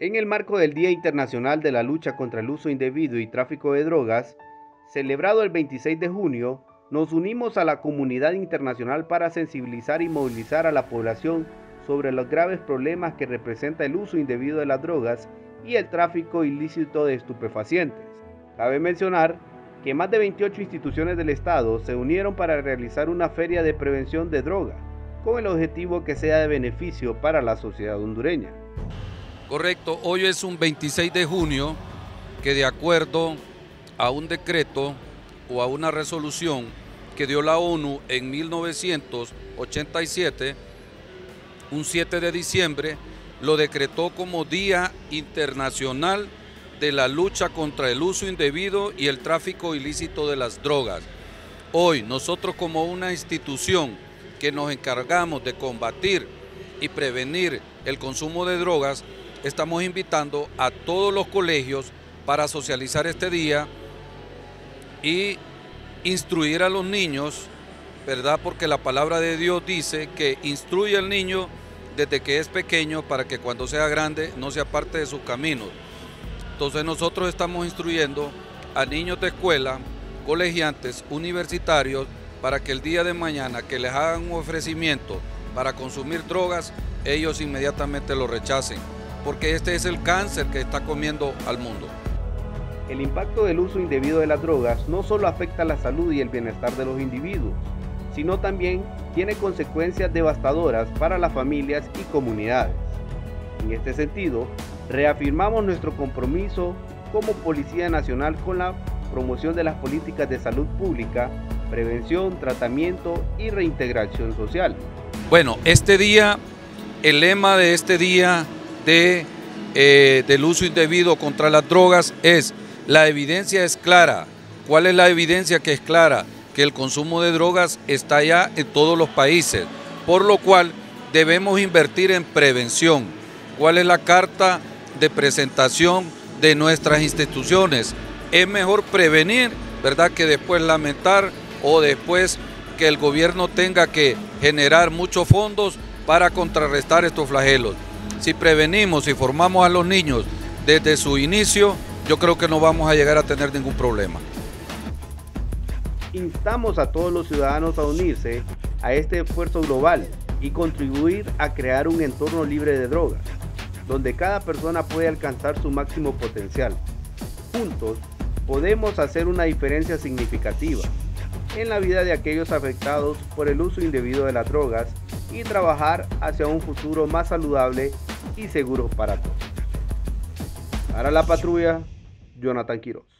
En el marco del Día Internacional de la Lucha contra el Uso Indebido y Tráfico de Drogas, celebrado el 26 de junio, nos unimos a la comunidad internacional para sensibilizar y movilizar a la población sobre los graves problemas que representa el uso indebido de las drogas y el tráfico ilícito de estupefacientes. Cabe mencionar que más de 28 instituciones del Estado se unieron para realizar una feria de prevención de droga, con el objetivo que sea de beneficio para la sociedad hondureña. Correcto, hoy es un 26 de junio que de acuerdo a un decreto o a una resolución que dio la ONU en 1987, un 7 de diciembre, lo decretó como Día Internacional de la Lucha contra el Uso Indebido y el Tráfico Ilícito de las Drogas. Hoy nosotros como una institución que nos encargamos de combatir y prevenir el consumo de drogas, estamos invitando a todos los colegios para socializar este día y instruir a los niños, ¿verdad? Porque la palabra de Dios dice que instruye al niño desde que es pequeño para que cuando sea grande no se aparte de sus caminos. Entonces nosotros estamos instruyendo a niños de escuela, colegiantes, universitarios, para que el día de mañana que les hagan un ofrecimiento para consumir drogas, ellos inmediatamente lo rechacen porque este es el cáncer que está comiendo al mundo. El impacto del uso indebido de las drogas no solo afecta la salud y el bienestar de los individuos, sino también tiene consecuencias devastadoras para las familias y comunidades. En este sentido, reafirmamos nuestro compromiso como Policía Nacional con la promoción de las políticas de salud pública, prevención, tratamiento y reintegración social. Bueno, este día, el lema de este día eh, del uso indebido contra las drogas es la evidencia es clara. ¿Cuál es la evidencia que es clara? Que el consumo de drogas está ya en todos los países, por lo cual debemos invertir en prevención. ¿Cuál es la carta de presentación de nuestras instituciones? Es mejor prevenir, ¿verdad?, que después lamentar o después que el gobierno tenga que generar muchos fondos para contrarrestar estos flagelos si prevenimos y formamos a los niños desde su inicio, yo creo que no vamos a llegar a tener ningún problema. Instamos a todos los ciudadanos a unirse a este esfuerzo global y contribuir a crear un entorno libre de drogas, donde cada persona puede alcanzar su máximo potencial. Juntos podemos hacer una diferencia significativa en la vida de aquellos afectados por el uso indebido de las drogas y trabajar hacia un futuro más saludable y seguro para todos. Para la patrulla, Jonathan Quiroz.